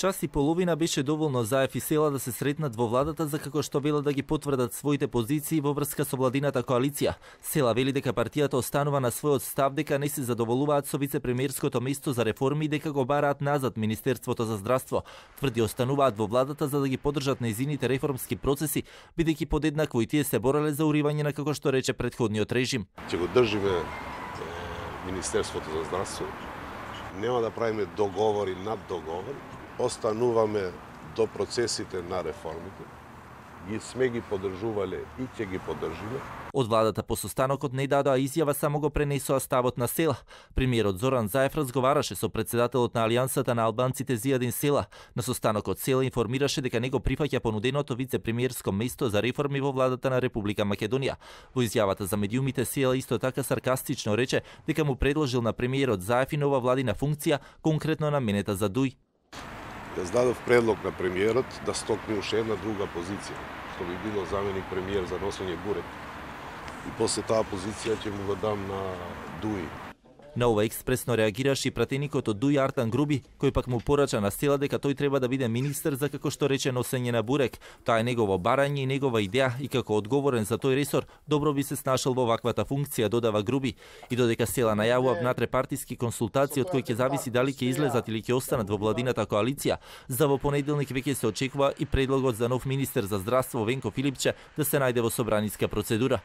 Час и половина беше доволно Заев и Села да се сретнат во владата за како што велат да ги потврдат своите позиции во врска со владината коалиција. Села вели дека партијата останува на својот став дека не се задоволуваат со вице-премиерското место за реформи и дека го бараат назад Министерството за здравство. Тврди остануваат во владата за да ги поддржат неизините реформски процеси, бидејќи подеднакво и тие се бореле за уривање на како што рече предходниот режим. Ќе го држиме Министерството за здравство. Нема да правиме договори над договори, остануваме до процесите на реформите, ги сме ги подржувале и ќе ги подржиме. Од владата по состанокот не дадоа изјава, само го пренесоа ставот на села. Премиерот Зоран Заев разговараше со председателот на Алијансата на албанците Зијадин Села. На состанокот Села информираше дека него прифаќа понуденото вице-премиерско место за реформи во владата на Република Македонија. Во изјавата за медиумите Села исто така саркастично рече дека му предложил на премиерот Заев и нова владина функција, конкретно на менета за Дуј. Да здадов дадов предлог на премиерот да стокне уште една друга позиција, што би било заменик премиер за носење бурек. И после таа позиција ќе му го дам на Дуи. На ова експресно реагираше и пратеникот од Дуј Артан Груби, кој пак му порача на села дека тој треба да биде министер за како што рече носење на бурек. Тоа е негово барање и негова идеја и како одговорен за тој ресор, добро би се снашал во ваквата функција, додава Груби. И додека села најавува внатре-партиски консултации од кои ќе зависи дали ќе излезат или ќе останат во владината коалиција, за во понеделник веќе се очекува и предлогот за нов министер за здравство Венко Филипче да се најде во собраниска процедура.